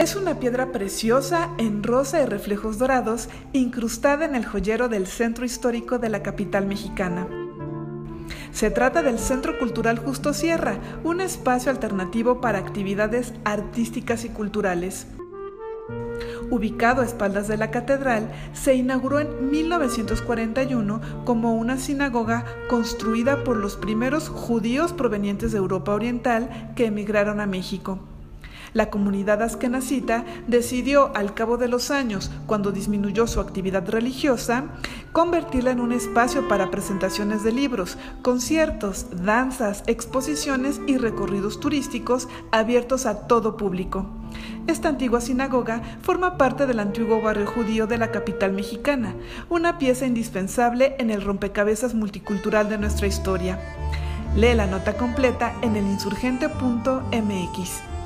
Es una piedra preciosa en rosa y reflejos dorados, incrustada en el joyero del centro histórico de la capital mexicana. Se trata del Centro Cultural Justo Sierra, un espacio alternativo para actividades artísticas y culturales. Ubicado a espaldas de la catedral, se inauguró en 1941 como una sinagoga construida por los primeros judíos provenientes de Europa Oriental que emigraron a México. La comunidad askenazita decidió, al cabo de los años, cuando disminuyó su actividad religiosa, convertirla en un espacio para presentaciones de libros, conciertos, danzas, exposiciones y recorridos turísticos abiertos a todo público. Esta antigua sinagoga forma parte del antiguo barrio judío de la capital mexicana, una pieza indispensable en el rompecabezas multicultural de nuestra historia. Lee la nota completa en elinsurgente.mx.